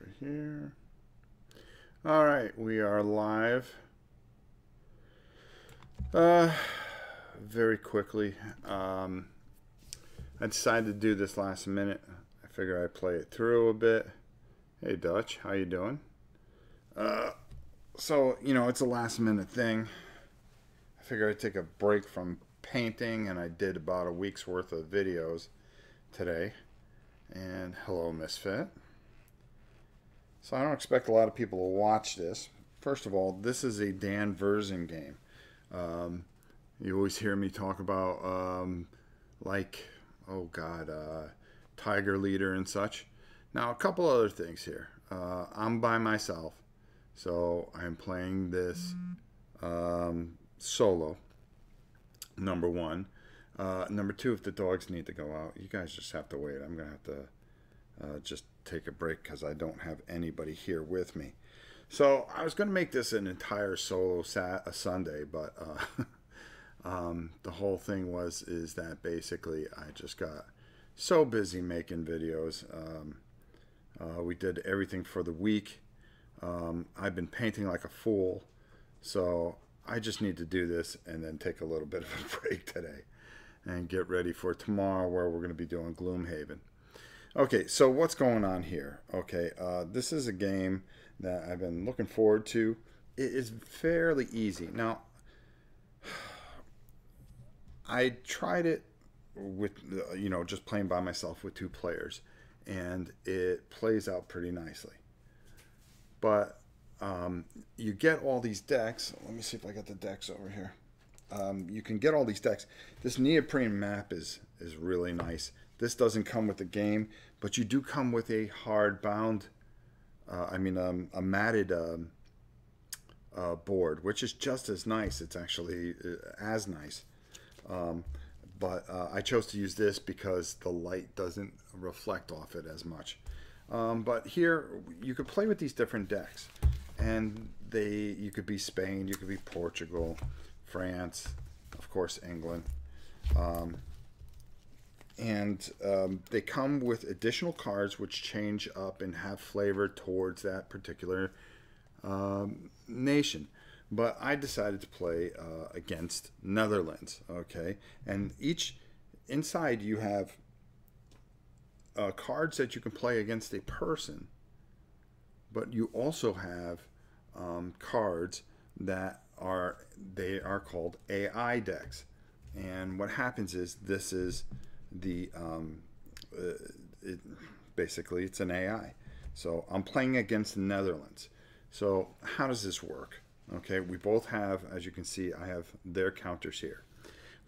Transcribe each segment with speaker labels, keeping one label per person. Speaker 1: over here. All right, we are live. Uh, very quickly, um, I decided to do this last minute. I figure I play it through a bit. Hey Dutch, how you doing? Uh, so you know it's a last minute thing. I figure I'd take a break from painting, and I did about a week's worth of videos today. And hello, Misfit. So I don't expect a lot of people to watch this. First of all, this is a Dan Verssen game. Um, you always hear me talk about um, like, oh God, uh, Tiger Leader and such. Now, a couple other things here. Uh, I'm by myself, so I'm playing this um, solo, number one. Uh, number two, if the dogs need to go out, you guys just have to wait. I'm going to have to uh, just take a break because I don't have anybody here with me. So I was going to make this an entire solo sat- Sunday, but uh, um, the whole thing was is that basically I just got so busy making videos. Um, uh, we did everything for the week. Um, I've been painting like a fool, so I just need to do this and then take a little bit of a break today and get ready for tomorrow where we're going to be doing Gloomhaven. Okay, so what's going on here? Okay, uh, this is a game that I've been looking forward to. It is fairly easy. Now, I tried it with, uh, you know, just playing by myself with two players, and it plays out pretty nicely. But um, you get all these decks. Let me see if I got the decks over here. Um, you can get all these decks. This neoprene map is is really nice. This doesn't come with the game, but you do come with a hard bound, uh, I mean, um, a matted um, uh, board, which is just as nice. It's actually uh, as nice. Um, but uh, I chose to use this because the light doesn't reflect off it as much. Um, but here you could play with these different decks and they you could be Spain, you could be Portugal, France, of course England. Um, and um, they come with additional cards which change up and have flavor towards that particular um, nation. But I decided to play uh, against Netherlands, okay? And each inside you have uh, cards that you can play against a person, but you also have um, cards that are they are called AI decks. And what happens is this is the um, uh, it, basically it's an AI. So I'm playing against the Netherlands. So how does this work? Okay, we both have, as you can see, I have their counters here.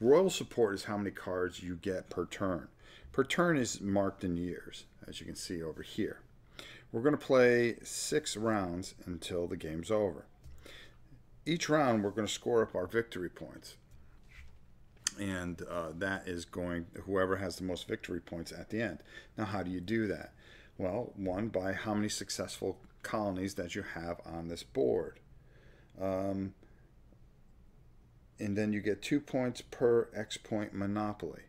Speaker 1: Royal support is how many cards you get per turn. Per turn is marked in years, as you can see over here. We're going to play six rounds until the game's over. Each round, we're going to score up our victory points and uh, that is going whoever has the most victory points at the end. Now, how do you do that? Well, one by how many successful colonies that you have on this board. Um, and then you get two points per export monopoly.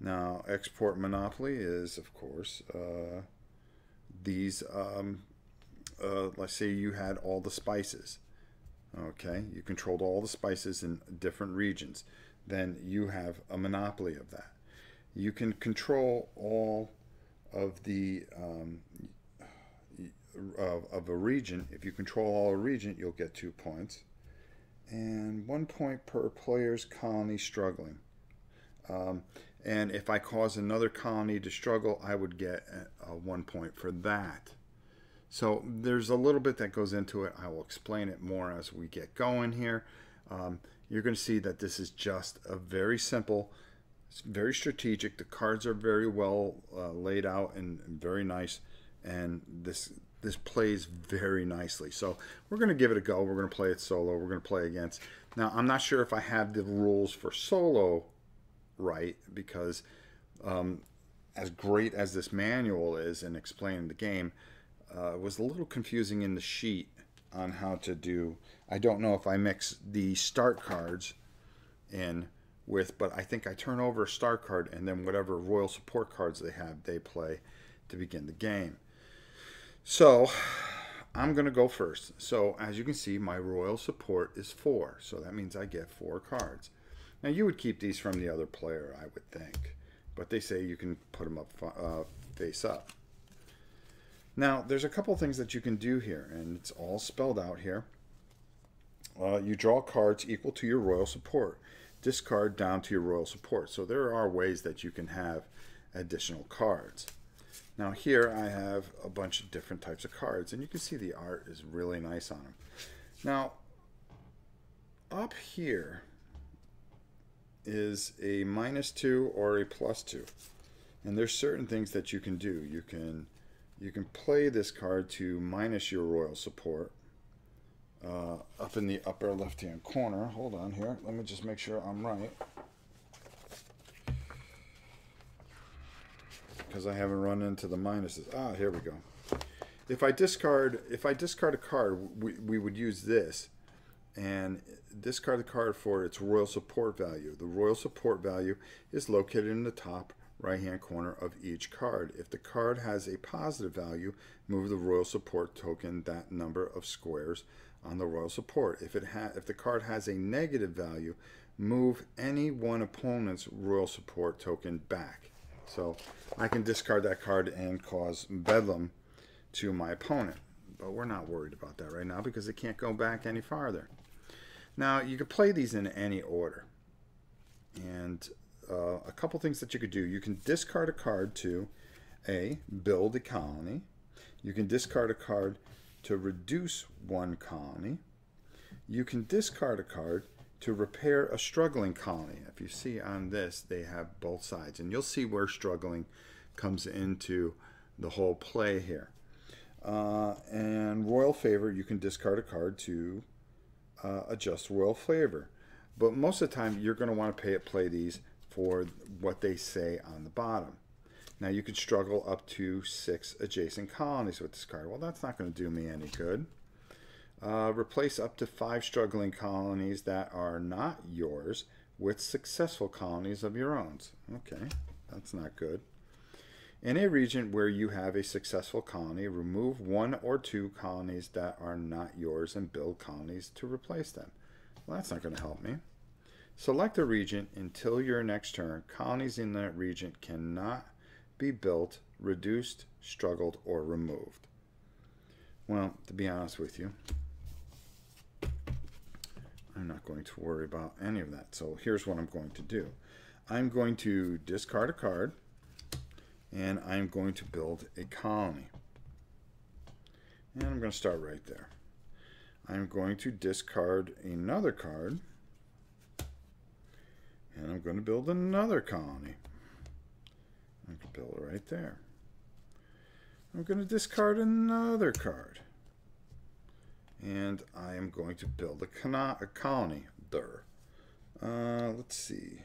Speaker 1: Now, export monopoly is, of course, uh, these, um, uh, let's say you had all the spices. Okay, you controlled all the spices in different regions then you have a monopoly of that. You can control all of the um, of, of a region. If you control all a region, you'll get two points. And one point per player's colony struggling. Um, and if I cause another colony to struggle, I would get a, a one point for that. So there's a little bit that goes into it. I will explain it more as we get going here. Um, you're going to see that this is just a very simple, very strategic. The cards are very well uh, laid out and, and very nice. And this this plays very nicely. So we're going to give it a go. We're going to play it solo. We're going to play against. Now, I'm not sure if I have the rules for solo right because um, as great as this manual is in explaining the game, uh, was a little confusing in the sheet on how to do I don't know if I mix the start cards in with, but I think I turn over a star card and then whatever royal support cards they have, they play to begin the game. So I'm going to go first. So as you can see, my royal support is four. So that means I get four cards. Now you would keep these from the other player, I would think. But they say you can put them up uh, face up. Now, there's a couple things that you can do here, and it's all spelled out here uh, you draw cards equal to your royal support. Discard down to your royal support. So there are ways that you can have additional cards. Now here I have a bunch of different types of cards and you can see the art is really nice on them. Now up here is a minus two or a plus two and there's certain things that you can do you can you can play this card to minus your royal support uh, up in the upper left-hand corner. Hold on here. Let me just make sure I'm right. Because I haven't run into the minuses. Ah, here we go. If I discard, if I discard a card, we, we would use this and discard the card for its royal support value. The royal support value is located in the top right hand corner of each card. If the card has a positive value, move the royal support token that number of squares on the royal support. If, it ha- if the card has a negative value, move any one opponent's royal support token back. So I can discard that card and cause Bedlam to my opponent. But we're not worried about that right now because it can't go back any farther. Now, you can play these in any order. And uh, a couple things that you could do. You can discard a card to A, build a colony. You can discard a card to reduce one colony. You can discard a card to repair a struggling colony. If you see on this, they have both sides. And you'll see where struggling comes into the whole play here. Uh, and royal favor, you can discard a card to uh, adjust royal favor. But most of the time, you're going to want to play these for what they say on the bottom. Now you could struggle up to six adjacent colonies with this card. Well, that's not going to do me any good. Uh, replace up to five struggling colonies that are not yours with successful colonies of your own. Okay, that's not good. In a region where you have a successful colony, remove one or two colonies that are not yours and build colonies to replace them. Well, that's not going to help me. Select a region until your next turn. Colonies in that region cannot be built, reduced, struggled, or removed? Well, to be honest with you, I'm not going to worry about any of that. So here's what I'm going to do. I'm going to discard a card, and I'm going to build a colony. And I'm going to start right there. I'm going to discard another card, and I'm going to build another colony. I can build it right there. I'm going to discard another card. And I am going to build a, a colony there. Uh, let's see.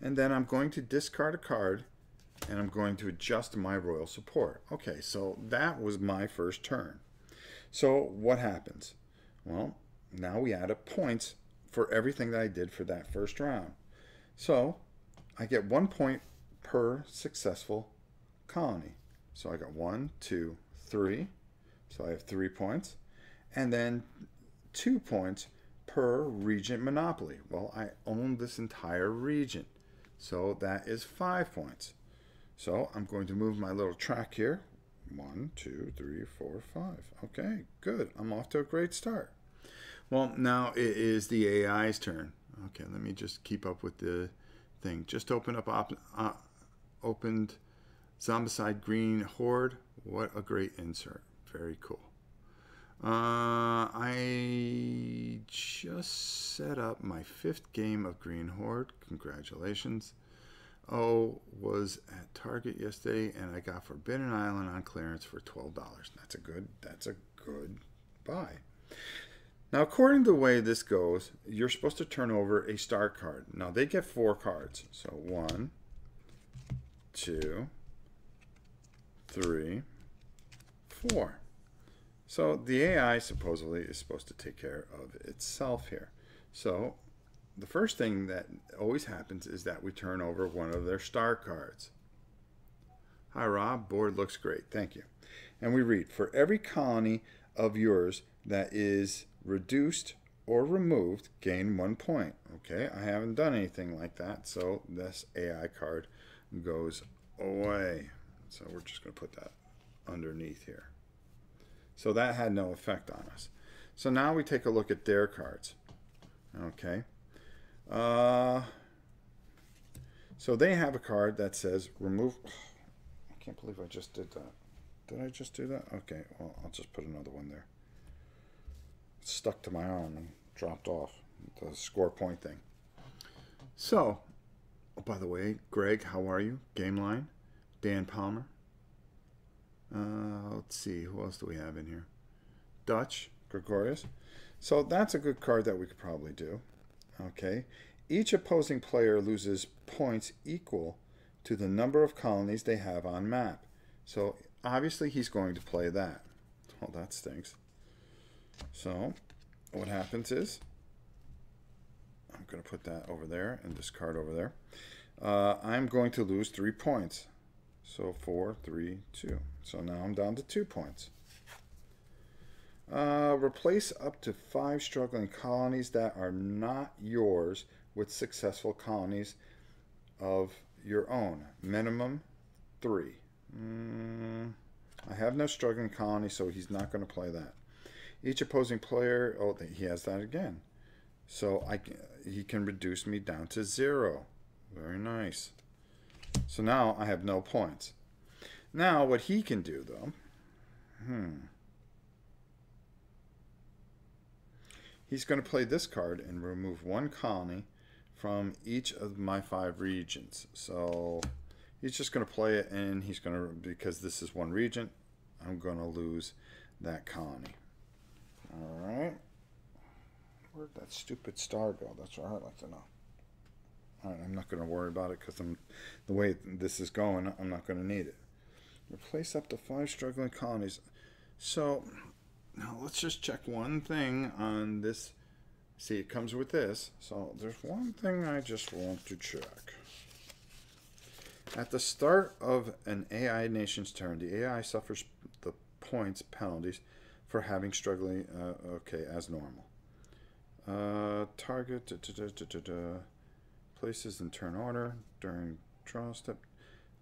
Speaker 1: And then I'm going to discard a card and I'm going to adjust my royal support. Okay, so that was my first turn. So what happens? Well, now we add up points for everything that I did for that first round. So I get one point per successful colony. So I got one, two, three. So I have three points. And then two points per regent monopoly. Well, I own this entire region. So that is five points. So I'm going to move my little track here. One, two, three, four, five. Okay, good. I'm off to a great start. Well, now it is the AI's turn. Okay, let me just keep up with the thing. Just open up, op uh, opened Zombicide Green Horde. What a great insert. Very cool. Uh, I just set up my fifth game of Green Horde. Congratulations. Oh, was at Target yesterday, and I got Forbidden Island on clearance for twelve dollars. That's a good. That's a good buy. Now, according to the way this goes, you're supposed to turn over a star card. Now, they get four cards. So one, two, three, four. So the AI supposedly is supposed to take care of itself here. So the first thing that always happens is that we turn over one of their star cards. Hi, Rob. Board looks great. Thank you. And we read, for every colony of yours that is reduced or removed gain one point. Okay, I haven't done anything like that, so this AI card goes away. So we're just going to put that underneath here. So that had no effect on us. So now we take a look at their cards. Okay. Uh, so they have a card that says remove. I can't believe I just did that. Did I just do that? Okay, well, I'll just put another one there stuck to my arm and dropped off the score point thing. So, oh, by the way, Greg, how are you? Game line, Dan Palmer. Uh, let's see, who else do we have in here? Dutch, Gregorius. So that's a good card that we could probably do. Okay. Each opposing player loses points equal to the number of colonies they have on map. So obviously he's going to play that. Well, oh, that stinks. So what happens is I'm going to put that over there and discard over there. Uh, I'm going to lose three points. So four, three, two. So now I'm down to two points. Uh, replace up to five struggling colonies that are not yours with successful colonies of your own. Minimum three. Mm, I have no struggling colony, so he's not going to play that. Each opposing player, oh, he has that again. So I he can reduce me down to zero. Very nice. So now I have no points. Now what he can do though, hmm. He's going to play this card and remove one colony from each of my five regions. So he's just going to play it and he's going to, because this is one region, I'm going to lose that colony. All right. Where'd that stupid star go? That's what I'd like to know. All right, I'm not going to worry about it because I'm the way this is going, I'm not going to need it. Replace up to five struggling colonies. So now let's just check one thing on this. See, it comes with this. So there's one thing I just want to check. At the start of an AI nation's turn, the AI suffers the points penalties for having struggling, uh, okay, as normal. Uh, target, da, da, da, places in turn order during draw step.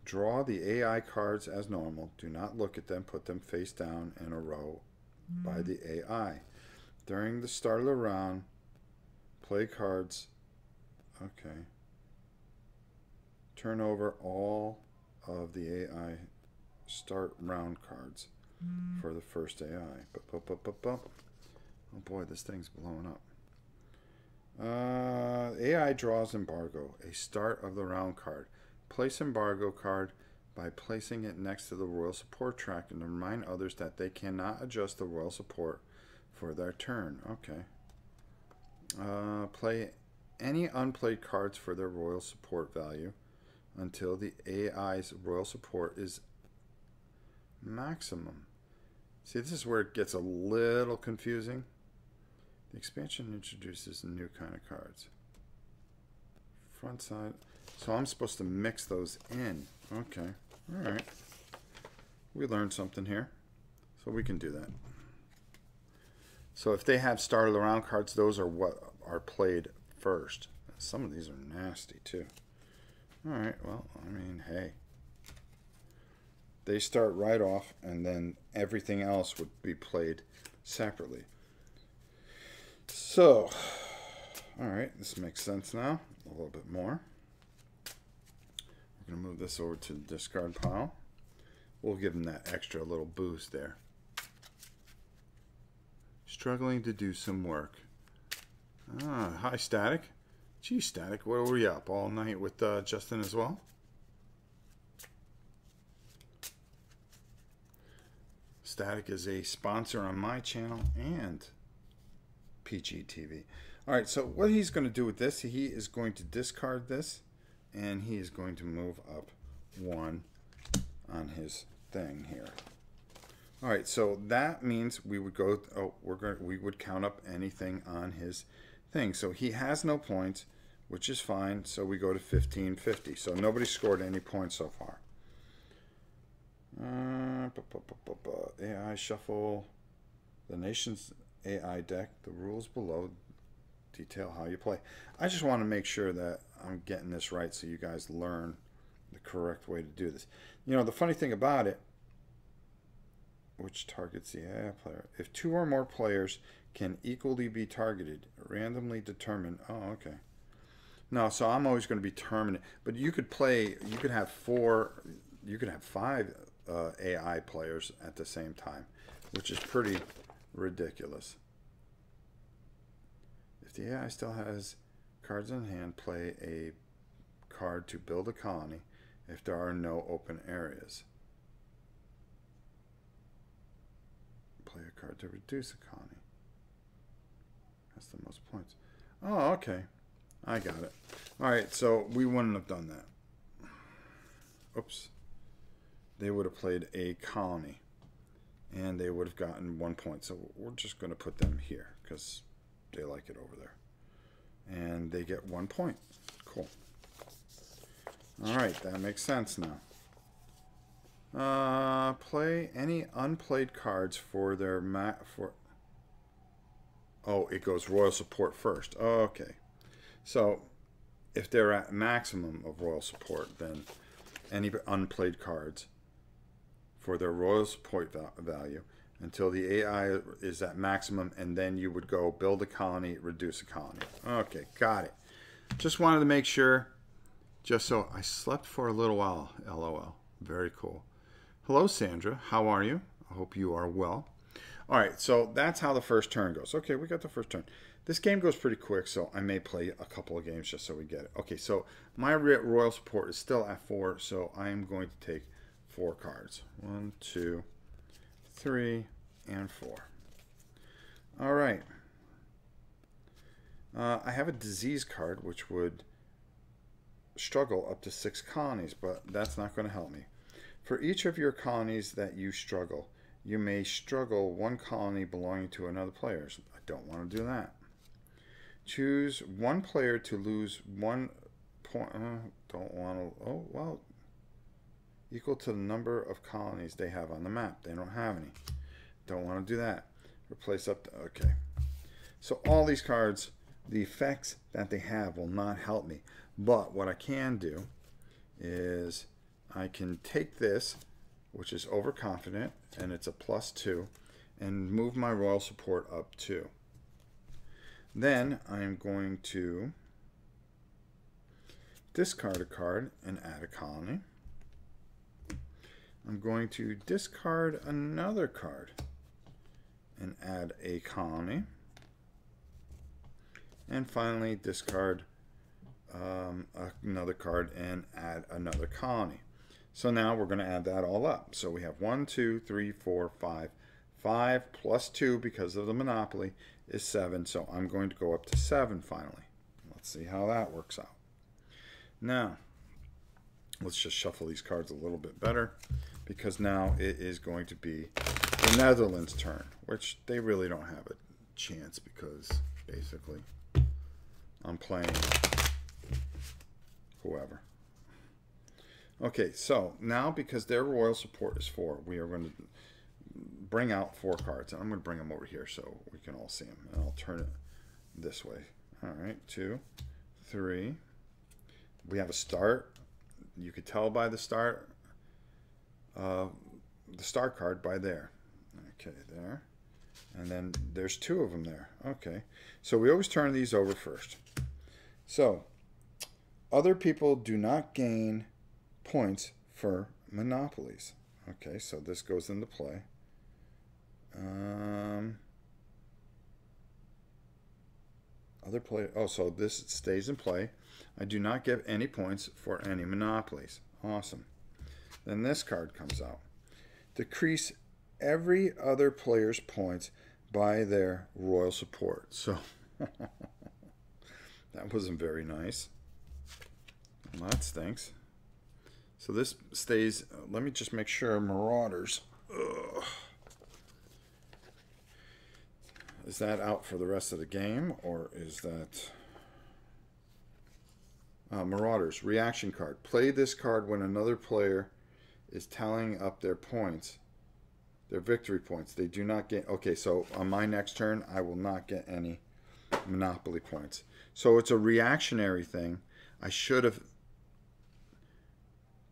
Speaker 1: Draw the AI cards as normal. Do not look at them. Put them face down in a row mm. by mm-hmm. the AI. During the start of the round, play cards. Okay. Turn over all of the AI start round cards for the first AI. Bup, bup, bup, bup, Oh boy, this thing's blowing up. Uh, AI draws embargo, a start of the round card. Place embargo card by placing it next to the royal support track and remind others that they cannot adjust the royal support for their turn. Okay. Uh, play any unplayed cards for their royal support value until the AI's royal support is maximum. See, this is where it gets a little confusing. The expansion introduces new kind of cards. Front side. So I'm supposed to mix those in. Okay. All right. We learned something here. So we can do that. So if they have start of the round cards, those are what are played first. Some of these are nasty too. All right. Well, I mean, hey. They start right off, and then everything else would be played separately. So, all right, this makes sense now a little bit more. We're going to move this over to the discard pile. We'll give them that extra little boost there. Struggling to do some work. Ah, hi, Static. Gee, Static, where were you up all night with uh, Justin as well? Static is a sponsor on my channel and PGTV. TV. All right, so what he's going to do with this, he is going to discard this, and he is going to move up one on his thing here. All right, so that means we would go. Oh, we're going. We would count up anything on his thing. So he has no points, which is fine. So we go to 1550. So nobody scored any points so far. Uh, AI shuffle, the nation's AI deck, the rules below detail how you play. I just want to make sure that I'm getting this right so you guys learn the correct way to do this. You know, the funny thing about it, which targets the AI player, if two or more players can equally be targeted, randomly determine. Oh, okay. No, so I'm always going to be terminate. But you could play, you could have four, you could have five uh, AI players at the same time, which is pretty ridiculous. If the AI still has cards in hand, play a card to build a colony if there are no open areas. Play a card to reduce a colony. That's the most points. Oh, okay. I got it. All right, so we wouldn't have done that. Oops they would have played a colony and they would have gotten one point. So we're just going to put them here because they like it over there. And they get one point. Cool. All right, that makes sense now. Uh, play any unplayed cards for their mat for. Oh, it goes royal support first. Oh, okay, so if they're at maximum of royal support, then any unplayed cards for their royal point value until the AI is at maximum, and then you would go build a colony, reduce a colony. Okay, got it. Just wanted to make sure, just so I slept for a little while, LOL. Very cool. Hello, Sandra. How are you? I hope you are well. All right, so that's how the first turn goes. Okay, we got the first turn. This game goes pretty quick, so I may play a couple of games just so we get it. Okay, so my royal support is still at four, so I am going to take four cards. One, two, three, and four. All right. Uh, I have a disease card, which would struggle up to six colonies, but that's not going to help me. For each of your colonies that you struggle, you may struggle one colony belonging to another player. I don't want to do that. Choose one player to lose one point. Uh, don't want to. Oh, well, equal to the number of colonies they have on the map. They don't have any. Don't want to do that. Replace up to, okay. So all these cards, the effects that they have will not help me. But what I can do is I can take this, which is overconfident, and it's a plus two, and move my royal support up two. Then I am going to discard a card and add a colony. I'm going to discard another card and add a colony. And finally, discard um, another card and add another colony. So now we're going to add that all up. So we have 1, 2, 3, 4, 5. 5 plus 2 because of the monopoly is 7. So I'm going to go up to 7 finally. Let's see how that works out. Now, let's just shuffle these cards a little bit better because now it is going to be the Netherlands' turn, which they really don't have a chance because basically I'm playing whoever. Okay, so now because their royal support is four, we are going to bring out four cards. And I'm going to bring them over here so we can all see them. And I'll turn it this way. All right, two, three. We have a start. You could tell by the start uh, the star card by there. Okay, there. And then there's two of them there. Okay. So we always turn these over first. So other people do not gain points for monopolies. Okay, so this goes into play. Um, other play. Oh, so this stays in play. I do not give any points for any monopolies. Awesome. Then this card comes out. Decrease every other player's points by their royal support. So that wasn't very nice. Well, that stinks. So this stays, uh, let me just make sure Marauders. Ugh. Is that out for the rest of the game or is that... Uh, Marauders, reaction card. Play this card when another player is tallying up their points, their victory points. They do not get, okay, so on my next turn, I will not get any monopoly points. So it's a reactionary thing. I should have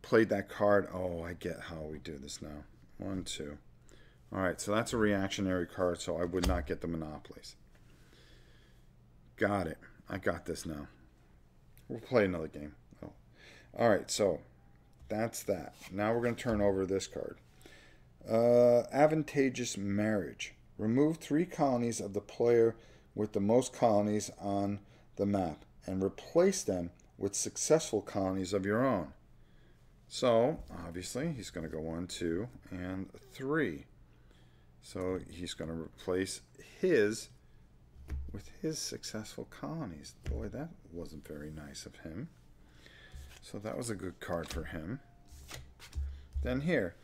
Speaker 1: played that card. Oh, I get how we do this now. One, two. All right, so that's a reactionary card, so I would not get the monopolies. Got it. I got this now. We'll play another game. Oh. All right, so that's that. Now we're going to turn over this card. Uh, advantageous marriage. Remove three colonies of the player with the most colonies on the map and replace them with successful colonies of your own. So, obviously, he's going to go one, two, and three. So he's going to replace his with his successful colonies. Boy, that wasn't very nice of him. So that was a good card for him. Then here,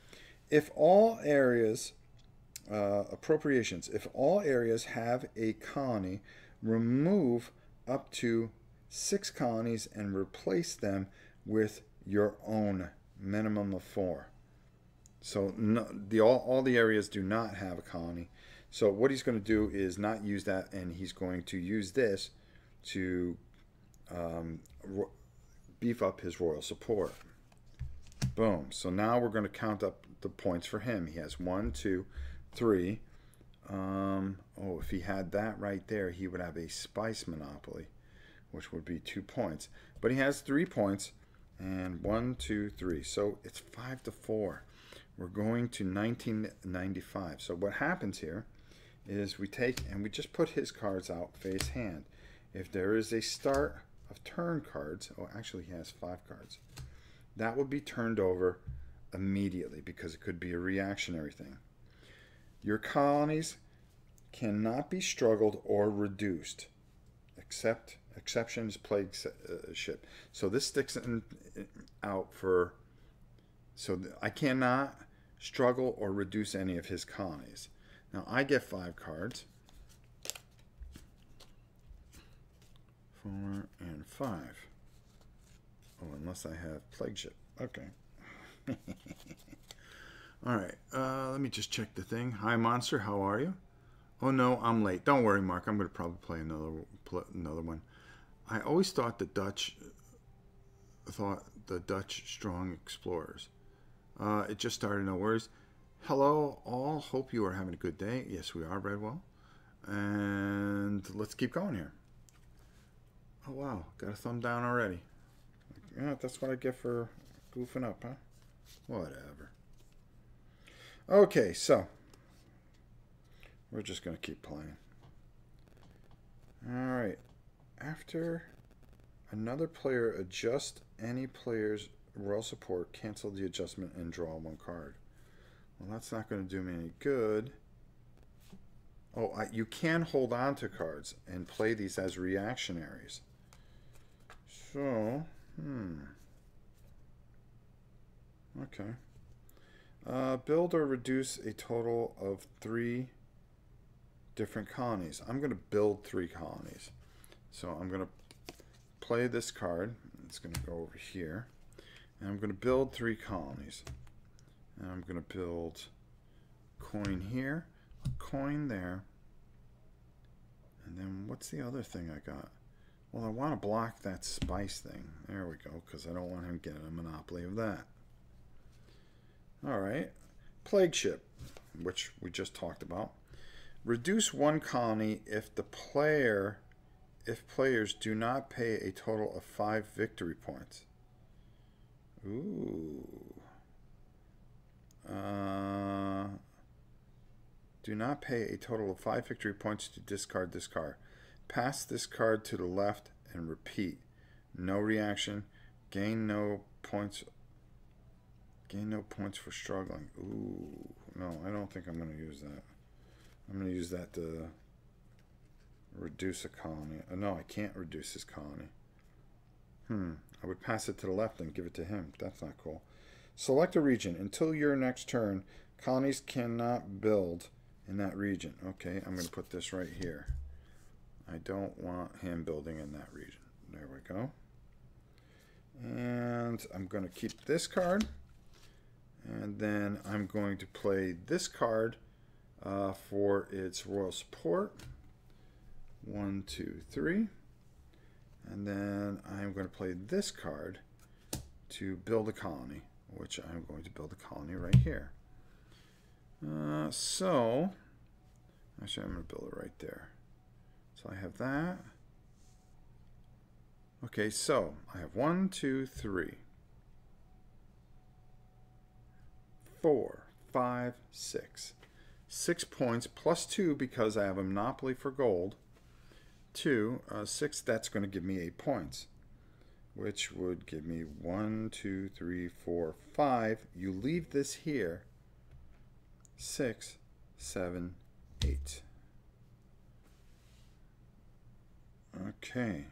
Speaker 1: if all areas, uh, appropriations, if all areas have a colony, remove up to six colonies and replace them with your own minimum of four. So no, the all, all the areas do not have a colony. So what he's going to do is not use that, and he's going to use this to um, beef up his royal support. Boom. So now we're going to count up the points for him. He has one, two, three. Um, oh, if he had that right there, he would have a spice monopoly, which would be two points. But he has three points and one, two, three. So it's five to four. We're going to 1995. So what happens here is we take and we just put his cards out face hand. If there is a start of turn cards. Oh, actually, he has five cards. That would be turned over immediately because it could be a reactionary thing. Your colonies cannot be struggled or reduced, except exceptions plague uh, ship. So this sticks in, uh, out for. So I cannot struggle or reduce any of his colonies. Now I get five cards. four, and five. Oh, unless I have plague ship. Okay. All right. Uh, let me just check the thing. Hi, monster. How are you? Oh no, I'm late. Don't worry, Mark. I'm going to probably play another pl another one. I always thought the Dutch thought the Dutch strong explorers. Uh, it just started. No worries. Hello, all. Hope you are having a good day. Yes, we are, Redwell. And let's keep going here. Wow, got a thumb down already. Yeah, that's what I get for goofing up, huh? Whatever. Okay, so we're just going to keep playing. All right. After another player adjusts any player's royal support, cancel the adjustment and draw one card. Well, that's not going to do me any good. Oh, I, you can hold on to cards and play these as reactionaries. So, hmm. Okay. Uh, build or reduce a total of three different colonies. I'm going to build three colonies. So I'm going to play this card. It's going to go over here. And I'm going to build three colonies. And I'm going to build coin here, coin there. And then what's the other thing I got? Well, I want to block that spice thing. There we go, because I don't want him getting a monopoly of that. All right. Plague ship, which we just talked about. Reduce one colony if the player if players do not pay a total of five victory points. Ooh. Uh, do not pay a total of five victory points to discard this card. Pass this card to the left and repeat. No reaction. Gain no points. Gain no points for struggling. Ooh, no, I don't think I'm going to use that. I'm going to use that to reduce a colony. Oh, no, I can't reduce this colony. Hmm, I would pass it to the left and give it to him. That's not cool. Select a region. Until your next turn, colonies cannot build in that region. Okay, I'm going to put this right here. I don't want him building in that region. There we go. And I'm going to keep this card. And then I'm going to play this card uh, for its royal support. One, two, three. And then I'm going to play this card to build a colony, which I'm going to build a colony right here. Uh, so, actually, I'm going to build it right there. So I have that. Okay, so I have one, two, three, four, five, six. Six points plus two because I have a monopoly for gold. Two, uh, six, that's going to give me eight points, which would give me one, two, three, four, five. You leave this here. Six, seven, eight. Okay.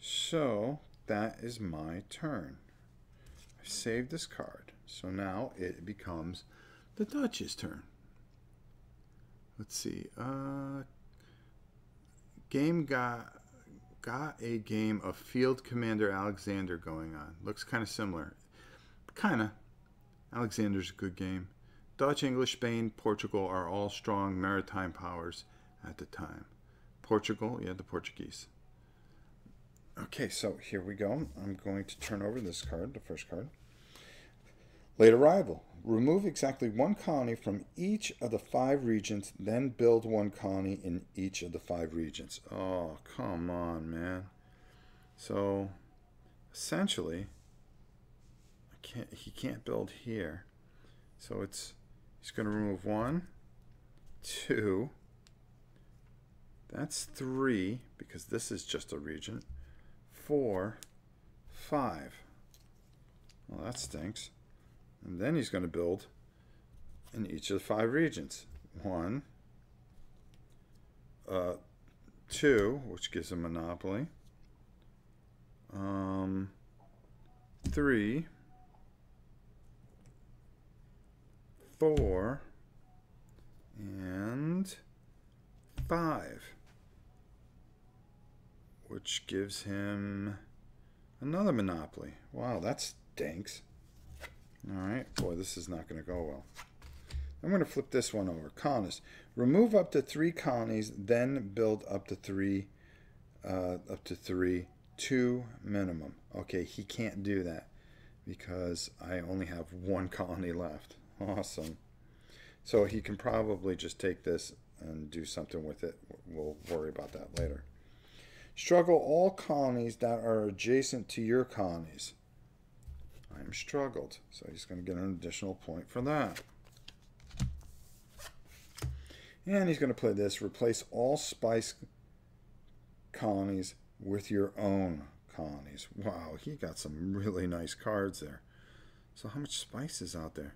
Speaker 1: So that is my turn. I saved this card. So now it becomes the Dutch's turn. Let's see. Uh, game got got a game of Field Commander Alexander going on. Looks kind of similar. Kinda. Alexander's a good game. Dutch, English, Spain, Portugal are all strong maritime powers at the time. Portugal, yeah, the Portuguese. Okay, so here we go. I'm going to turn over this card, the first card. Late arrival. Remove exactly one colony from each of the five regions, then build one colony in each of the five regions. Oh, come on, man. So, essentially, I can't, he can't build here. So it's he's going to remove one, two, that's 3, because this is just a region. 4, 5. Well, that stinks. And then he's going to build in each of the five regions. 1, uh, 2, which gives a monopoly. Um, 3, 4, and 5 which gives him another monopoly. Wow, that stinks. All right, boy, this is not going to go well. I'm going to flip this one over. Colonies: Remove up to three colonies, then build up to three, uh, up to three, two minimum. Okay, he can't do that because I only have one colony left. Awesome. So he can probably just take this and do something with it. We'll worry about that later. Struggle all colonies that are adjacent to your colonies. I am struggled, so he's going to get an additional point for that. And he's going to play this. Replace all spice colonies with your own colonies. Wow, he got some really nice cards there. So how much spice is out there?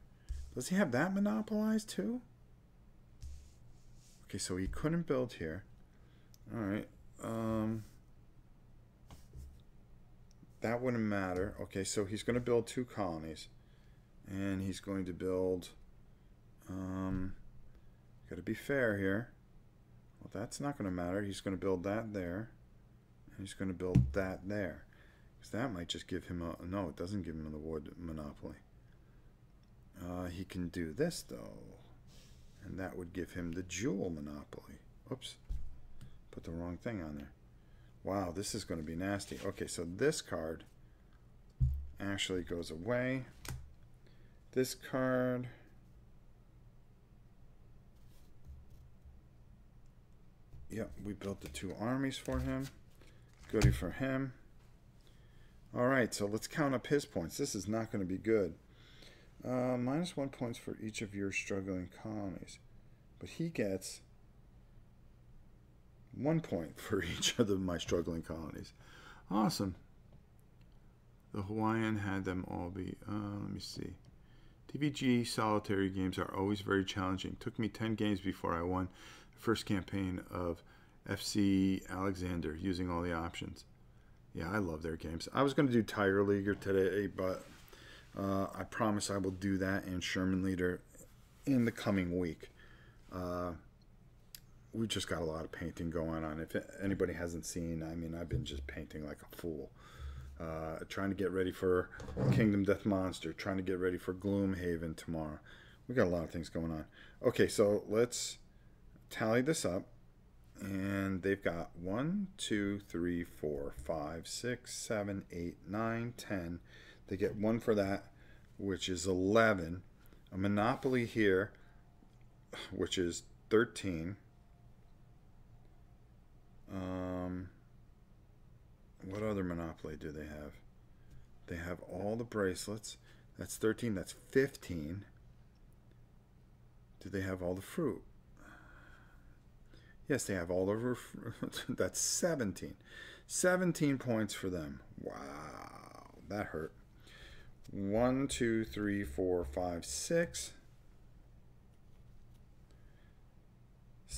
Speaker 1: Does he have that monopolized too? Okay, so he couldn't build here. All right, um, that wouldn't matter. Okay, so he's going to build two colonies. And he's going to build... Um, got to be fair here. Well, that's not going to matter. He's going to build that there. And he's going to build that there. Because that might just give him a... No, it doesn't give him the wood monopoly. Uh, he can do this, though. And that would give him the jewel monopoly. Oops. Put the wrong thing on there. Wow, this is going to be nasty. Okay, so this card actually goes away. This card... Yep, we built the two armies for him. Goody for him. All right, so let's count up his points. This is not going to be good. Uh, minus one points for each of your struggling colonies. But he gets one point for each of the, my struggling colonies. Awesome. The Hawaiian had them all be, uh, let me see. DVG solitary games are always very challenging. Took me 10 games before I won the first campaign of FC Alexander using all the options. Yeah, I love their games. I was going to do Tiger Leader today, but uh, I promise I will do that and Sherman Leader in the coming week. Uh, we just got a lot of painting going on. If anybody hasn't seen, I mean, I've been just painting like a fool. Uh, trying to get ready for Kingdom Death Monster, trying to get ready for Gloomhaven tomorrow. We got a lot of things going on. Okay, so let's tally this up. And they've got 1, 2, 3, 4, 5, 6, 7, 8, 9, 10. They get one for that, which is 11. A Monopoly here, which is 13. Um, what other Monopoly do they have? They have all the bracelets. That's 13. That's 15. Do they have all the fruit? Yes, they have all the That's 17. 17 points for them. Wow. That hurt. One, two, three, four, five, six.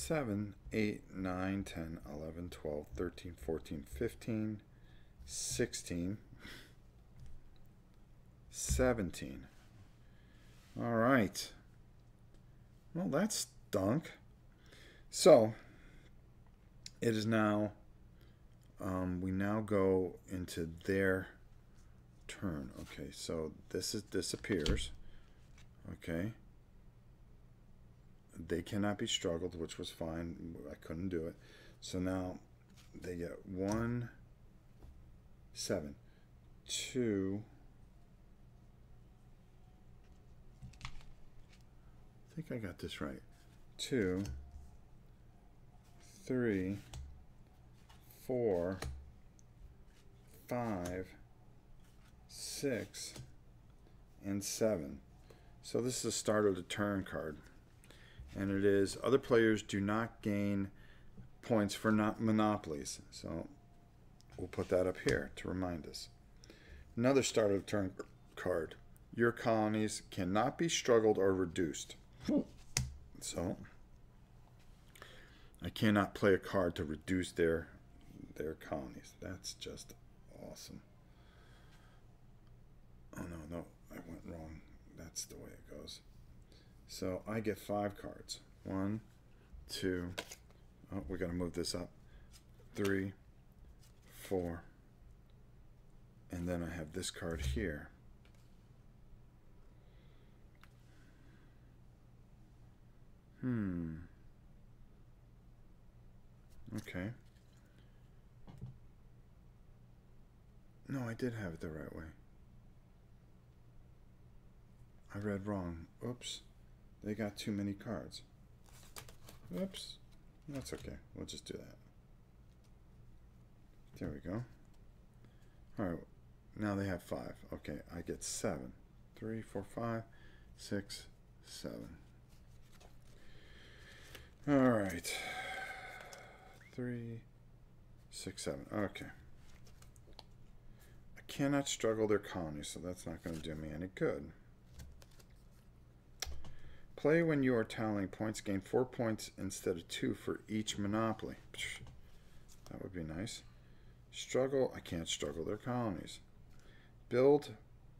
Speaker 1: 7, 8, 9, 10, 11, 12, 13, 14, 15, 16, 17. All right. Well, that stunk. So, it is now, um, we now go into their turn. Okay, so this is disappears. Okay. They cannot be struggled, which was fine. I couldn't do it. So now they get one, seven, two. I think I got this right. Two, three, four, five, six, and seven. So this is the start of the turn card and it is other players do not gain points for not monopolies. So we'll put that up here to remind us. Another start of turn card. Your colonies cannot be struggled or reduced. So I cannot play a card to reduce their their colonies. That's just awesome. Oh no, no, I went wrong. That's the way it goes. So I get five cards. One, two, oh, we gotta move this up. Three, four, and then I have this card here. Hmm. Okay. No, I did have it the right way. I read wrong. Oops. They got too many cards. Oops. That's okay. We'll just do that. There we go. All right. Now they have five. Okay, I get seven. Three, four, five, six, seven. All right. Three, six, seven. Okay. I cannot struggle their colony, so that's not going to do me any good. Play when you are tallying points, gain four points instead of two for each monopoly. That would be nice. Struggle, I can't struggle their colonies. Build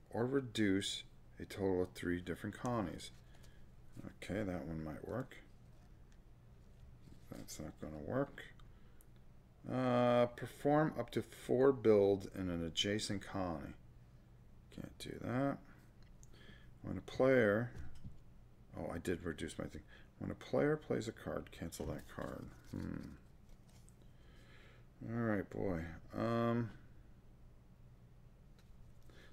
Speaker 1: or reduce a total of three different colonies. Okay, that one might work. That's not going to work. Uh, perform up to four builds in an adjacent colony. Can't do that. When a player Oh, I did reduce my thing. When a player plays a card, cancel that card. Hmm. All right, boy. Um,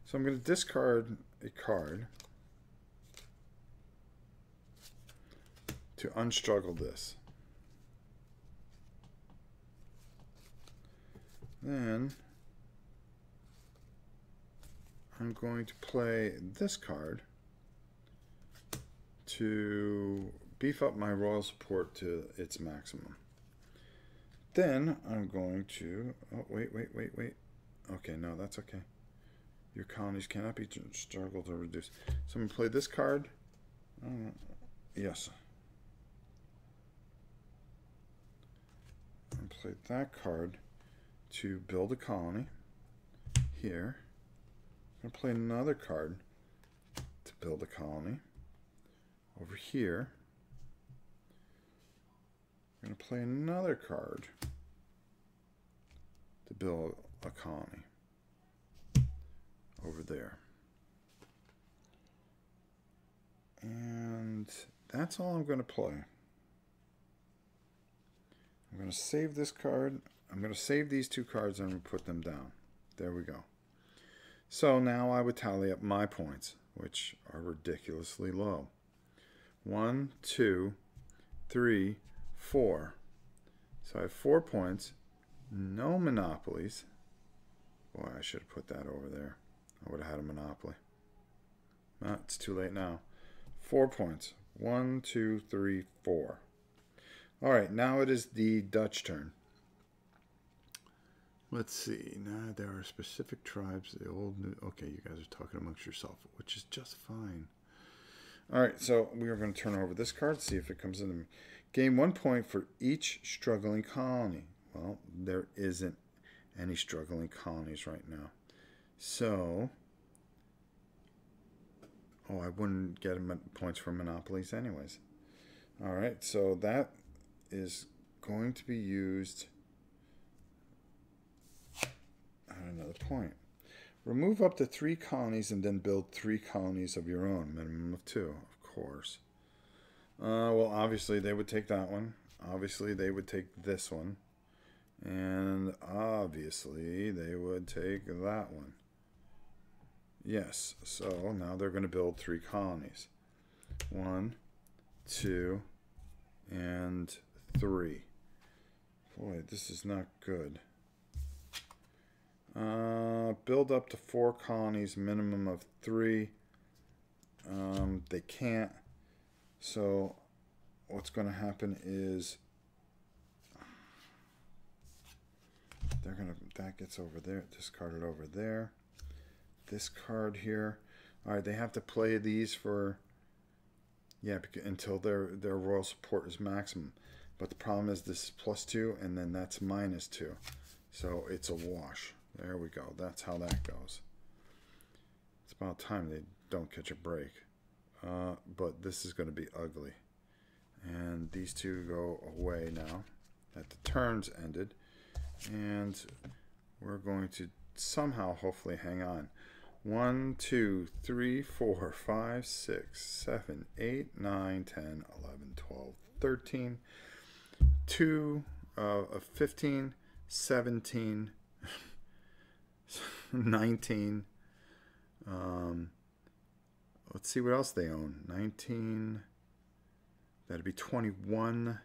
Speaker 1: so I'm going to discard a card to unstruggle this. Then I'm going to play this card to beef up my royal support to its maximum. Then I'm going to, oh, wait, wait, wait, wait. Okay, no, that's okay. Your colonies cannot be struggled or reduced. So I'm going to play this card. Uh, yes. And play that card to build a colony here. I'm going to play another card to build a colony over here. I'm going to play another card to build a colony over there. And that's all I'm going to play. I'm going to save this card. I'm going to save these two cards and I'm going to put them down. There we go. So now I would tally up my points, which are ridiculously low. One, two, three, four. So I have four points, no monopolies. Boy, I should have put that over there. I would have had a monopoly. No, ah, it's too late now. Four points. One, two, three, four. All right, now it is the Dutch turn. Let's see. Now there are specific tribes, the old, new. Okay, you guys are talking amongst yourself, which is just fine. All right, so we are going to turn over this card, see if it comes in. The... Gain one point for each struggling colony. Well, there isn't any struggling colonies right now. So, oh, I wouldn't get points for monopolies anyways. All right, so that is going to be used at another point. Remove up to three colonies and then build three colonies of your own, minimum of two, of course. Uh, well, obviously they would take that one. Obviously they would take this one. And obviously they would take that one. Yes, so now they're going to build three colonies. One, two, and three. Boy, this is not good. Uh, build up to four colonies, minimum of three. Um, they can't. So what's going to happen is they're going to that gets over there, discarded over there. This card here. All right, they have to play these for yeah until their their royal support is maximum. But the problem is this is plus two, and then that's minus two. So it's a wash. There we go. That's how that goes. It's about time they don't catch a break. Uh, but this is going to be ugly. And these two go away now that the turns ended. And we're going to somehow hopefully hang on. One, two, three, four, five, six, seven, eight, nine, ten, eleven, twelve, thirteen, two uh, 2, 3, 17, 19. Um, let's see what else they own. 19. That'd be 21.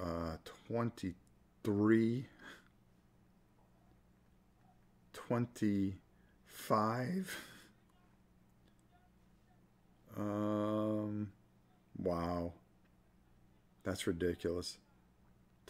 Speaker 1: Uh, 23. 25. Um, wow. That's ridiculous.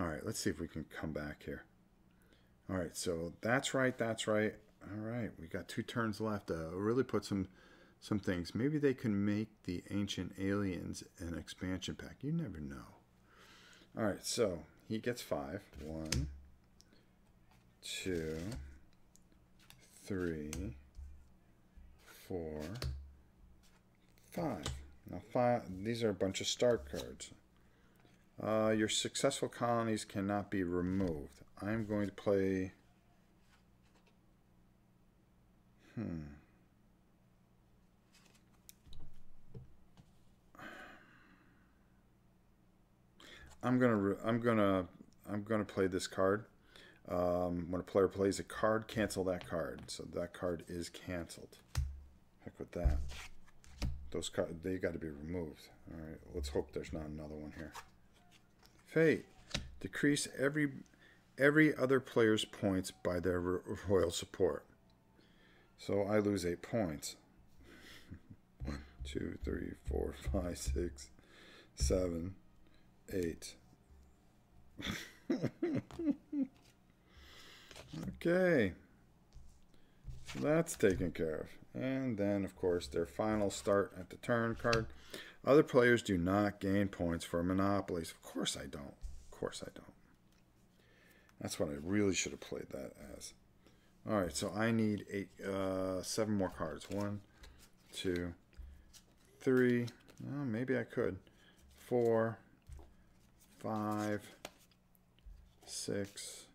Speaker 1: All right, let's see if we can come back here. All right, so that's right, that's right. All right, we got two turns left. Uh, really put some some things. Maybe they can make the Ancient Aliens an expansion pack. You never know. All right, so he gets five. One, two, three, four, five. Now, five. These are a bunch of start cards. Uh, your successful colonies cannot be removed. I'm going to play... Hmm. I'm gonna I'm gonna I'm gonna play this card. Um, when a player plays a card, cancel that card. So that card is canceled. Heck with that. Those cards they got to be removed. All right. Let's hope there's not another one here. Fate. Decrease every every other player's points by their royal support. So I lose eight points. One, two, three, four, five, six, seven, eight. okay. So that's taken care of. And then, of course, their final start at the turn card. Other players do not gain points for monopolies. Of course I don't. Of course I don't. That's what I really should have played that as. All right, so I need eight, uh, seven more cards. One, two, three. maybe I could. Four, five, six,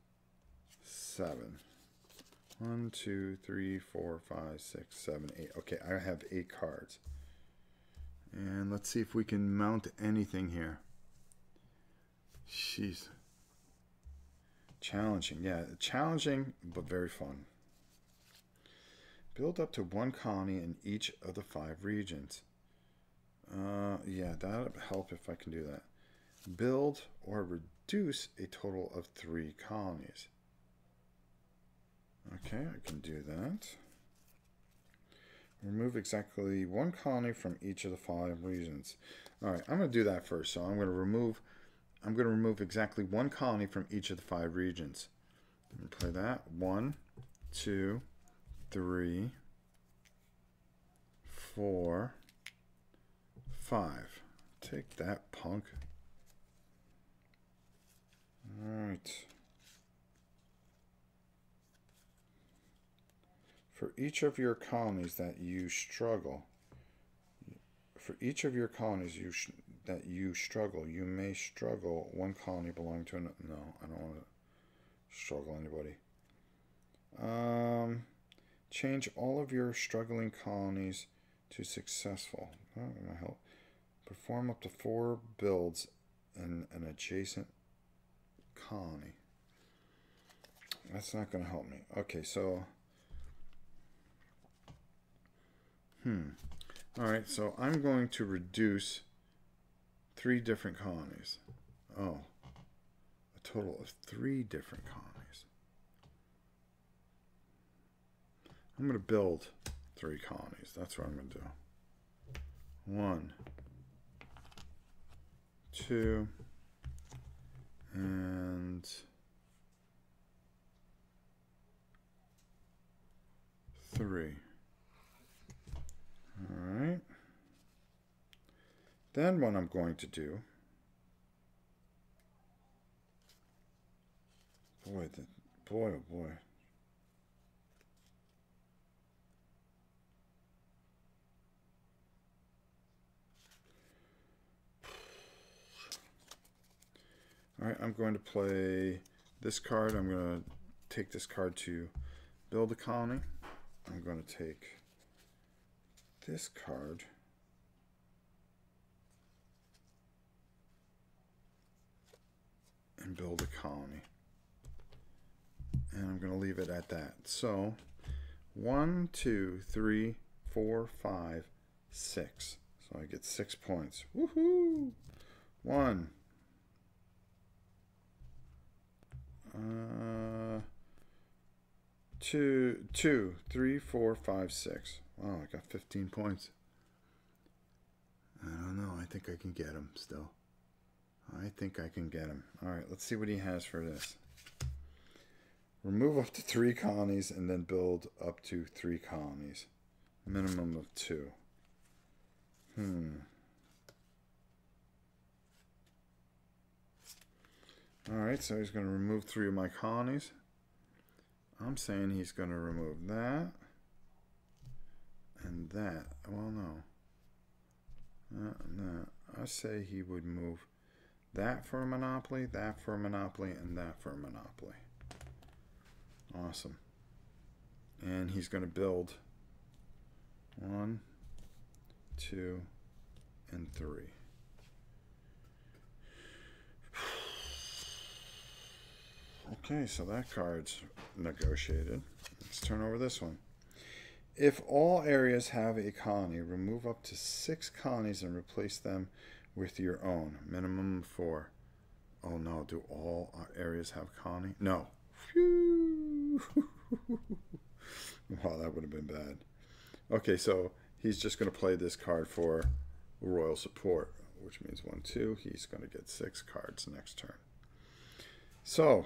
Speaker 1: seven. One, two, three, four, five, six, seven, eight. Okay, I have eight cards. And let's see if we can mount anything here. Jeez. Challenging, yeah, challenging, but very fun. Build up to one colony in each of the five regions. Uh, yeah, that'll help if I can do that. Build or reduce a total of three colonies. Okay, I can do that. Remove exactly one colony from each of the following regions. All right, I'm going to do that first. So I'm going to remove, I'm going to remove exactly one colony from each of the five regions. I'm play that. One, two, three, four, five. Take that, punk. All right. For each of your colonies that you struggle, for each of your colonies you that you struggle, you may struggle one colony belonging to another. No, I don't want to struggle anybody. Um, change all of your struggling colonies to successful. Oh, my help. Perform up to four builds in an adjacent colony. That's not going to help me. Okay, so Hmm. All right, so I'm going to reduce three different colonies. Oh, a total of three different colonies. I'm going to build three colonies. That's what I'm going to do. One, two, and three. All right. Then what I'm going to do, boy, the, boy, oh boy. All right, I'm going to play this card. I'm going to take this card to build a colony. I'm going to take this card and build a colony. And I'm going to leave it at that. So, one, two, three, four, five, six. So I get six points. Woohoo! One. Uh, two, two, three, four, five, six. Oh, I got 15 points. I don't know. I think I can get him still. I think I can get him. All right, let's see what he has for this. Remove up to three colonies and then build up to three colonies. Minimum of two. Hmm. All right, so he's going to remove three of my colonies. I'm saying he's going to remove that and that. Well, no. Uh, no. I say he would move that for a monopoly, that for a monopoly, and that for a monopoly. Awesome. And he's going to build one, two, and three. Okay, so that card's negotiated. Let's turn over this one. If all areas have a colony, remove up to six colonies and replace them with your own. Minimum four. Oh no, do all areas have colony? No. wow, that would have been bad. Okay, so he's just going to play this card for royal support, which means one, two. He's going to get six cards next turn. So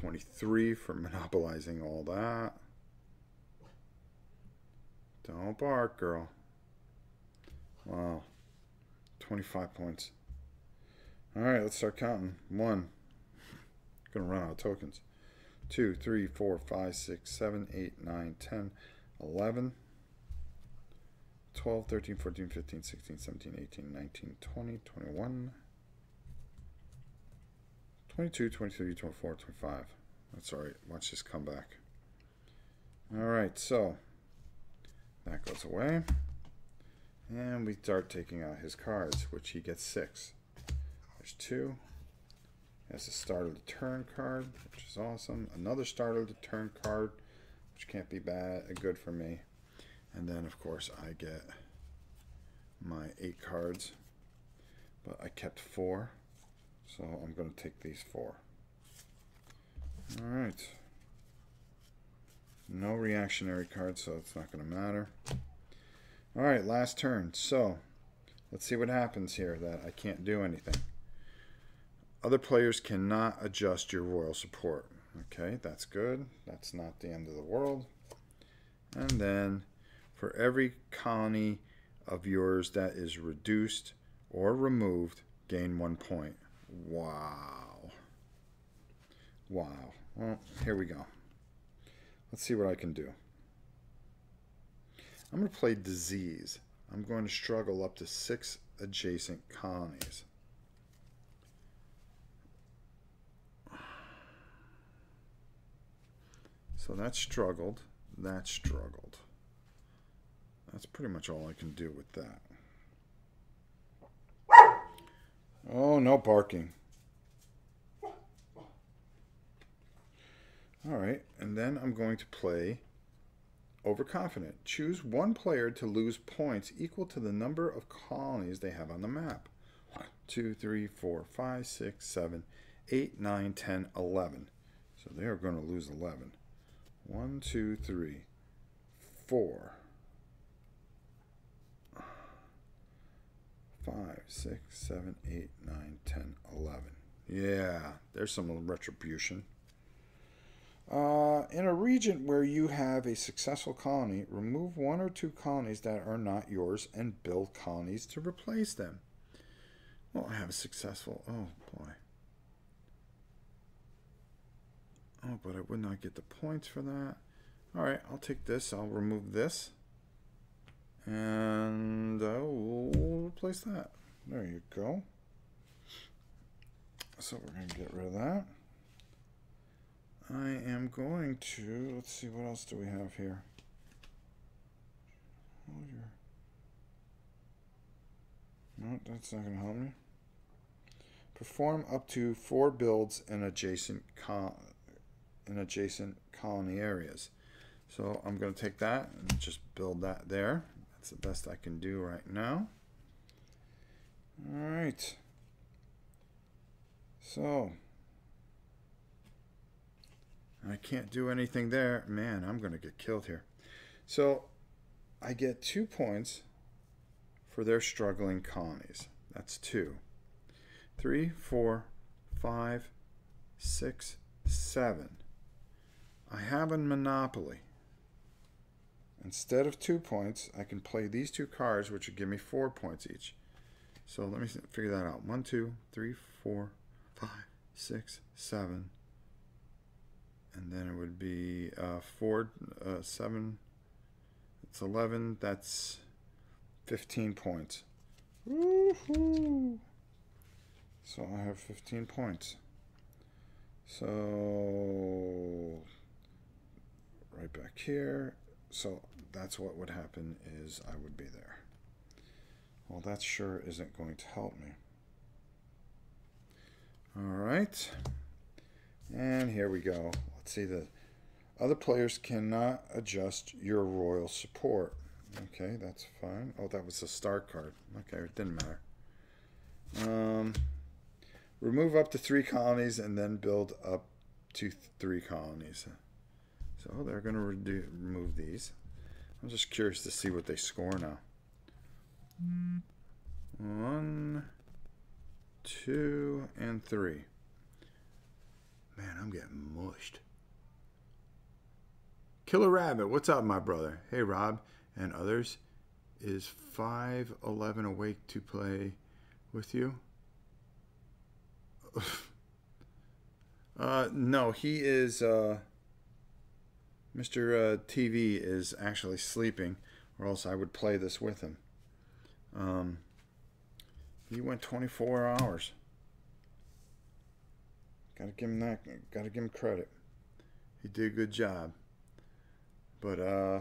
Speaker 1: 23 for monopolizing all that. Don't bark, girl. Wow. 25 points. All right, let's start counting. One. gonna run out of tokens. Two, three, four, five, six, seven, eight, nine, ten, eleven, twelve, thirteen, fourteen, fifteen, sixteen, seventeen, eighteen, nineteen, twenty, twenty-one, 22, 23, 24, 25. That's all right. Watch this come back. All right, so that goes away. And we start taking out his cards, which he gets six. There's two. That's the start of the turn card, which is awesome. Another start of the turn card, which can't be bad, uh, good for me. And then, of course, I get my eight cards, but I kept four so I'm going to take these four. All right. No reactionary cards, so it's not going to matter. All right, last turn. So let's see what happens here that I can't do anything. Other players cannot adjust your royal support. Okay, that's good. That's not the end of the world. And then for every colony of yours that is reduced or removed, gain one point. Wow. Wow. Well, here we go. Let's see what I can do. I'm going to play disease. I'm going to struggle up to six adjacent colonies. So that struggled. That struggled. That's pretty much all I can do with that. Oh, no barking. All right, and then I'm going to play overconfident. Choose one player to lose points equal to the number of colonies they have on the map. 1, 2, 3, 4, 5, 6, 7, 8, 9, 10, 11. So they are going to lose 11. 1, 2, 3, 4, five, six, seven, eight, nine, ten, eleven. Yeah, there's some retribution. Uh, in a region where you have a successful colony, remove one or two colonies that are not yours and build colonies to replace them. Well, I have a successful. Oh, boy. Oh, but I would not get the points for that. All right, I'll take this. I'll remove this. And I will replace that. There you go. So we're going to get rid of that. I am going to, let's see, what else do we have here? Hold your, no, that's not going to help me. Perform up to four builds in adjacent in adjacent colony areas. So I'm going to take that and just build that there. That's the best I can do right now. All right. So, I can't do anything there. Man, I'm going to get killed here. So, I get two points for their struggling colonies. That's two. Three, four, five, six, seven. I have a monopoly. Instead of two points, I can play these two cards, which would give me four points each. So let me figure that out. One, two, three, four, five, six, seven. And then it would be uh, four, uh, seven, it's 11, that's 15 points. Woohoo! So I have 15 points. So right back here. So that's what would happen is I would be there. Well, that sure isn't going to help me. All right. And here we go. Let's see the other players cannot adjust your royal support. Okay, that's fine. Oh, that was a star card. Okay, it didn't matter. Um, remove up to three colonies and then build up to three colonies. So they're going to remove these. I'm just curious to see what they score now. One, two, and three. Man, I'm getting mushed. Killer Rabbit, what's up, my brother? Hey, Rob and others. Is 5'11 awake to play with you? uh, no, he is. Uh, Mr. Uh, TV is actually sleeping, or else I would play this with him. Um, he went 24 hours. Gotta give him that. Gotta give him credit. He did a good job. But uh,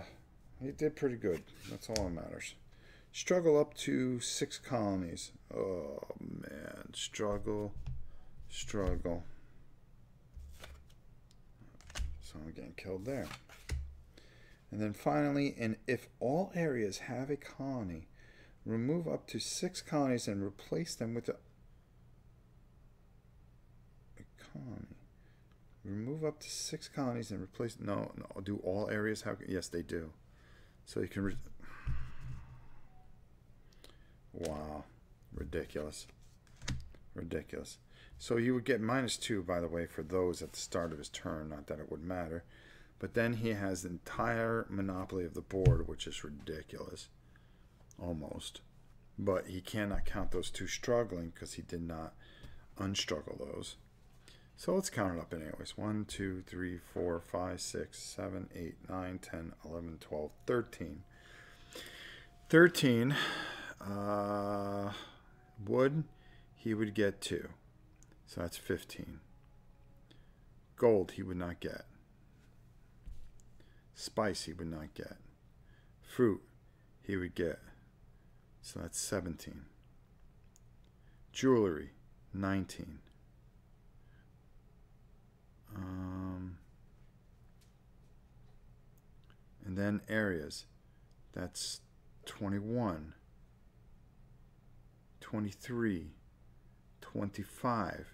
Speaker 1: he did pretty good. That's all that matters. Struggle up to six colonies. Oh man, struggle, struggle. So I'm getting killed there. And then finally, and if all areas have a colony, remove up to six colonies and replace them with a, a colony. Remove up to six colonies and replace. No, no. Do all areas have? Yes, they do. So you can. wow, ridiculous, ridiculous. So he would get minus two, by the way, for those at the start of his turn. Not that it would matter. But then he has the entire monopoly of the board, which is ridiculous. Almost. But he cannot count those two struggling because he did not unstruggle those. So let's count it up anyways. 1, 2, 3, 4, 5, 6, 7, 8, 9, 10, 11, 12, 13. 13 uh, would, he would get 2. So that's 15. Gold he would not get. Spice he would not get. Fruit he would get. So that's 17. Jewelry, 19. Um, and then areas, that's 21, 23, 25,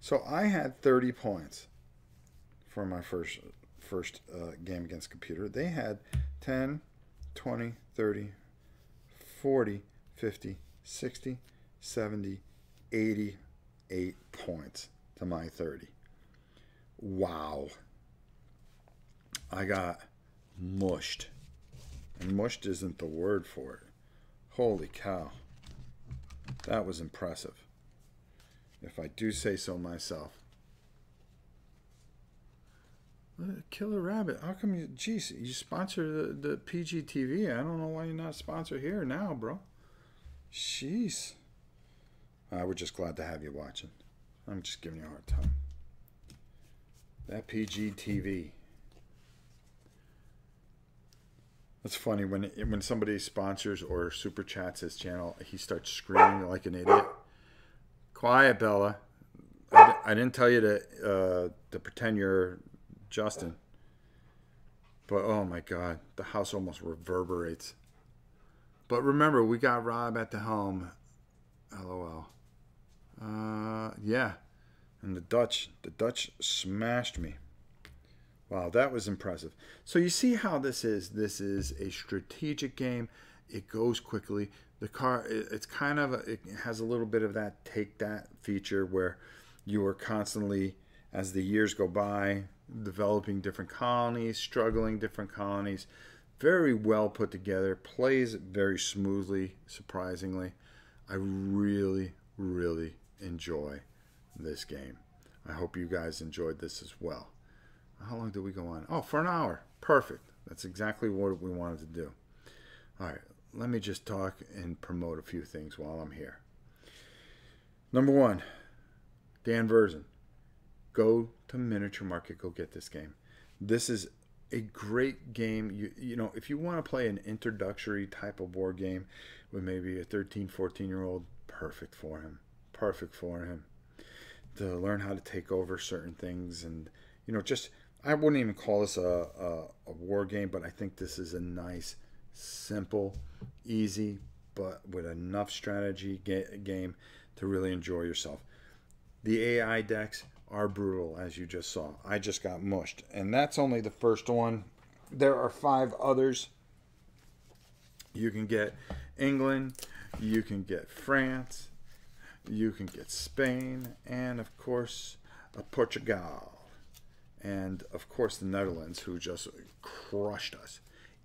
Speaker 1: So I had 30 points for my first first uh, game against computer. They had 10, 20, 30, 40, 50, 60, 70, 88 points to my 30. Wow. I got mushed. And mushed isn't the word for it. Holy cow. That was impressive if I do say so myself. Uh, Killer Rabbit, how come you, geez, you sponsor the, the PGTV? I don't know why you're not sponsored here now, bro. Jeez. Uh, we're just glad to have you watching. I'm just giving you a hard time. That PGTV. That's funny when when somebody sponsors or super chats his channel, he starts screaming like an idiot. Quiet, Bella. I, I didn't tell you to uh, to pretend you're Justin. But oh my God, the house almost reverberates. But remember, we got Rob at the helm. LOL. Uh, yeah. And the Dutch, the Dutch smashed me. Wow, that was impressive. So you see how this is. This is a strategic game. It goes quickly the car it's kind of it has a little bit of that take that feature where you are constantly as the years go by developing different colonies struggling different colonies very well put together plays very smoothly surprisingly i really really enjoy this game i hope you guys enjoyed this as well how long did we go on oh for an hour perfect that's exactly what we wanted to do all right let me just talk and promote a few things while I'm here. Number one, Dan Verssen. Go to Miniature Market. Go get this game. This is a great game. You, you know, if you want to play an introductory type of board game with maybe a 13, 14 year old, perfect for him. Perfect for him to learn how to take over certain things and, you know, just, I wouldn't even call this a, a, a war game, but I think this is a nice simple, easy, but with enough strategy ga game to really enjoy yourself. The AI decks are brutal, as you just saw. I just got mushed. And that's only the first one. There are five others. You can get England, you can get France, you can get Spain, and of course, Portugal. And of course, the Netherlands, who just crushed us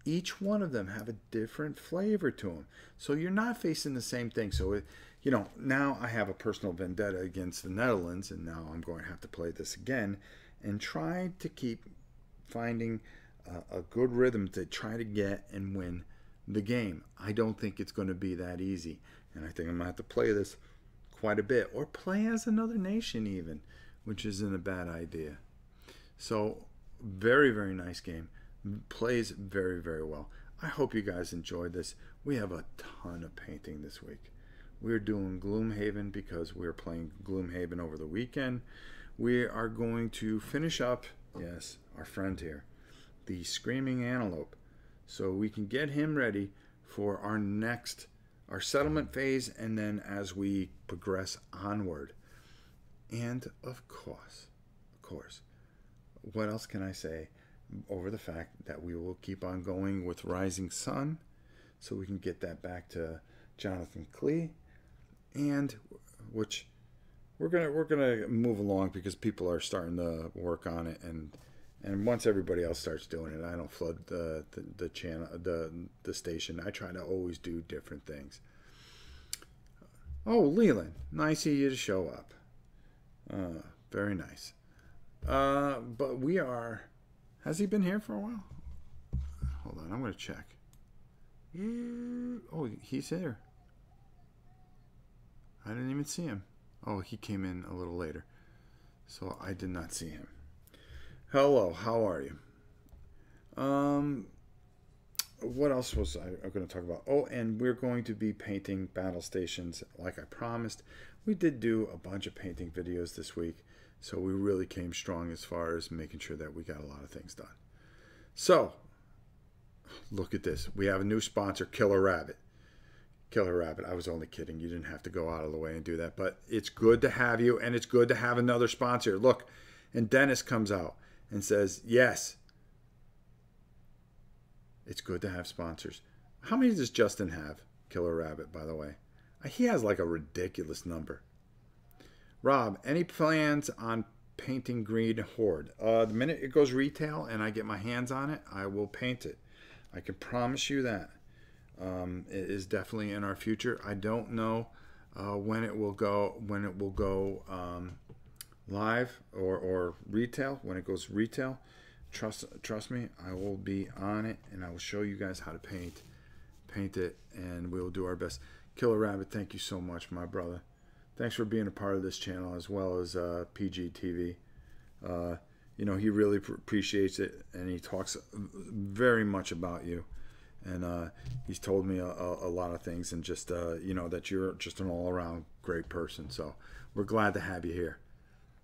Speaker 1: each one of them have a different flavor to them. So you're not facing the same thing. So, it, you know, now I have a personal vendetta against the Netherlands, and now I'm going to have to play this again and try to keep finding a, a good rhythm to try to get and win the game. I don't think it's going to be that easy. And I think I'm going to have to play this quite a bit or play as another nation even, which isn't a bad idea. So very, very nice game plays very, very well. I hope you guys enjoyed this. We have a ton of painting this week. We're doing Gloomhaven because we're playing Gloomhaven over the weekend. We are going to finish up, yes, our friend here, the Screaming Antelope, so we can get him ready for our next, our settlement phase, and then as we progress onward. And of course, of course, what else can I say? over the fact that we will keep on going with Rising Sun so we can get that back to Jonathan Klee and which we're gonna we're gonna move along because people are starting to work on it and and once everybody else starts doing it I don't flood the the, the channel the the station I try to always do different things oh Leland nice of you to show up uh, very nice uh, but we are has he been here for a while? Hold on, I'm going to check. Oh, he's here. I didn't even see him. Oh, he came in a little later. So I did not see him. Hello, how are you? Um, what else was I going to talk about? Oh, and we're going to be painting battle stations like I promised. We did do a bunch of painting videos this week. So we really came strong as far as making sure that we got a lot of things done. So look at this. We have a new sponsor, Killer Rabbit. Killer Rabbit. I was only kidding. You didn't have to go out of the way and do that. But it's good to have you, and it's good to have another sponsor. Look, and Dennis comes out and says, Yes, it's good to have sponsors. How many does Justin have? Killer Rabbit, by the way. He has like a ridiculous number. Rob, any plans on painting Green Horde? Uh, the minute it goes retail and I get my hands on it, I will paint it. I can promise you that. Um, it is definitely in our future. I don't know uh, when it will go when it will go um, live or, or retail. When it goes retail, trust trust me, I will be on it and I will show you guys how to paint paint it and we will do our best. Killer Rabbit, thank you so much, my brother thanks for being a part of this channel as well as uh, PGTV. Uh, you know, he really appreciates it and he talks very much about you. And uh, he's told me a, a, lot of things and just, uh, you know, that you're just an all around great person. So we're glad to have you here.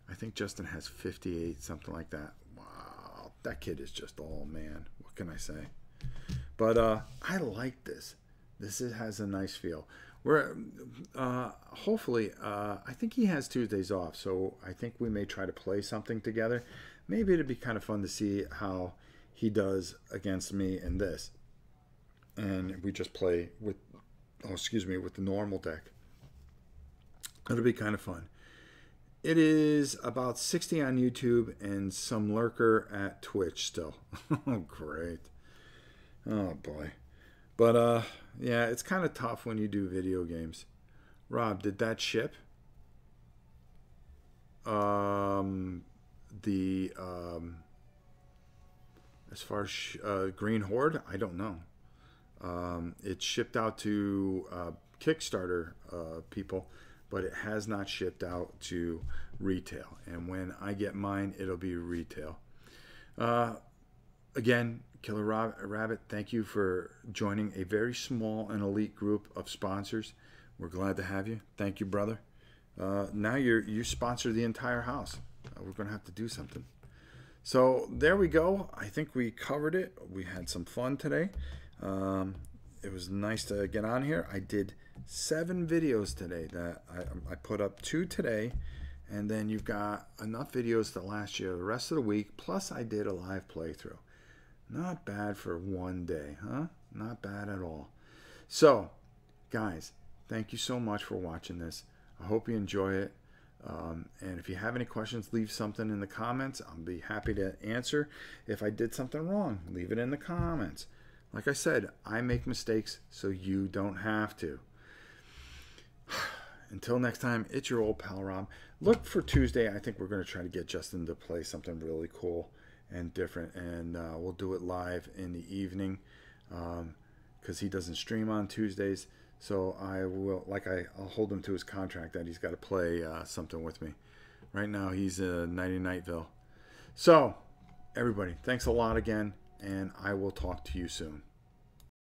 Speaker 1: I think Justin has 58, something like that. Wow, that kid is just all oh, man. What can I say? But uh, I like this. This is, has a nice feel we're uh, hopefully uh, I think he has Tuesdays off, so I think we may try to play something together. Maybe it'd be kind of fun to see how he does against me in this, and we just play with oh excuse me with the normal deck. It'll be kind of fun. It is about 60 on YouTube and some lurker at Twitch still. oh, great. Oh, boy. But uh, yeah, it's kind of tough when you do video games. Rob, did that ship? Um, the um, as far as uh, Green Horde, I don't know. Um, it shipped out to uh, Kickstarter uh, people, but it has not shipped out to retail. And when I get mine, it'll be retail. Uh, again, Killer Rob, Rabbit, thank you for joining a very small and elite group of sponsors. We're glad to have you. Thank you, brother. Uh, now you you sponsor the entire house. Uh, we're going to have to do something. So there we go. I think we covered it. We had some fun today. Um, it was nice to get on here. I did seven videos today that I, I put up two today and then you've got enough videos to last you the rest of the week. Plus I did a live playthrough. Not bad for one day, huh? Not bad at all. So, guys, thank you so much for watching this. I hope you enjoy it. Um, and if you have any questions, leave something in the comments. I'll be happy to answer. If I did something wrong, leave it in the comments. Like I said, I make mistakes so you don't have to. Until next time, it's your old pal Rob. Look for Tuesday. I think we're going to try to get Justin to play something really cool and different. And uh, we'll do it live in the evening because um, he doesn't stream on Tuesdays. So I will, like I, will hold him to his contract that he's got to play uh, something with me. Right now he's a uh, nighty nightville. So everybody, thanks a lot again, and I will talk to you soon.